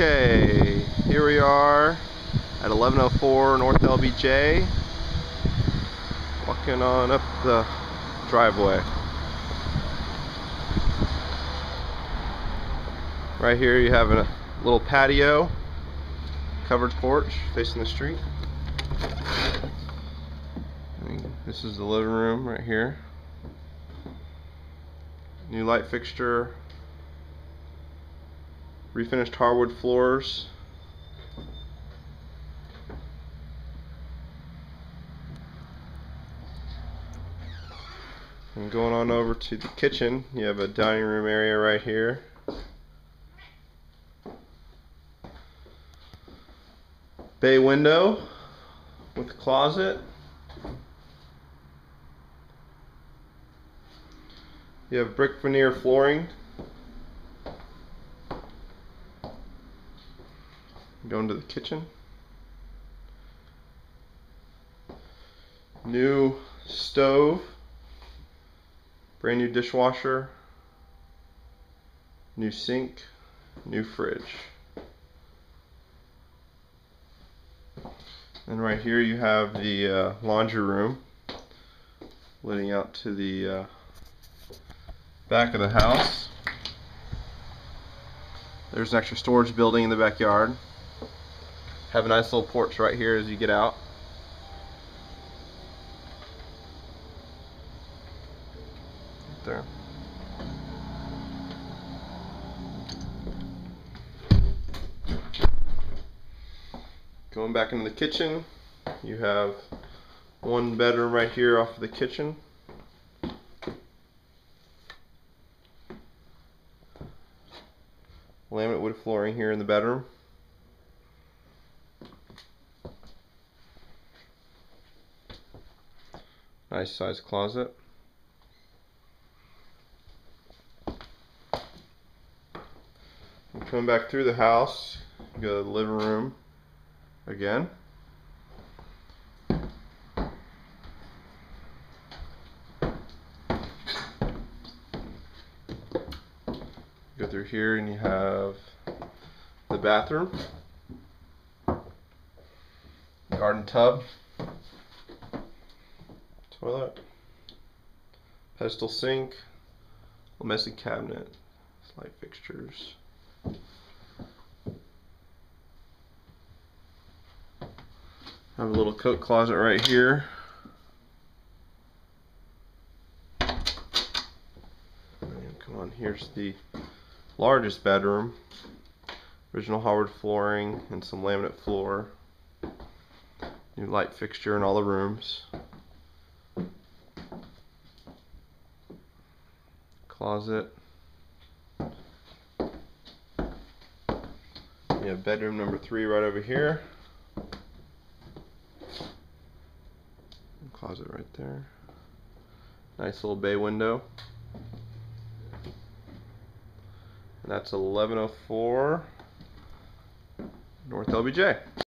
Okay, here we are at 1104 North LBJ. Walking on up the driveway. Right here you have a little patio, covered porch facing the street. This is the living room right here. New light fixture, refinished hardwood floors. And going on over to the kitchen, you have a dining room area right here. Bay window with a closet. You have brick veneer flooring Go into the kitchen. New stove. Brand new dishwasher. New sink. New fridge. And right here you have the uh, laundry room leading out to the uh, back of the house. There's an extra storage building in the backyard. Have a nice little porch right here as you get out. There. Going back into the kitchen, you have one bedroom right here off of the kitchen. Laminate wood flooring here in the bedroom. Nice size closet. Coming back through the house, go to the living room again. Go through here and you have the bathroom, garden tub, toilet, pedestal sink, messy cabinet, light fixtures. Have a little coat closet right here. And come on, here's the largest bedroom. Original hardwood flooring and some laminate floor. New light fixture in all the rooms. Closet. You have bedroom number three right over here. Closet right there. Nice little bay window. And that's 1104 North LBJ.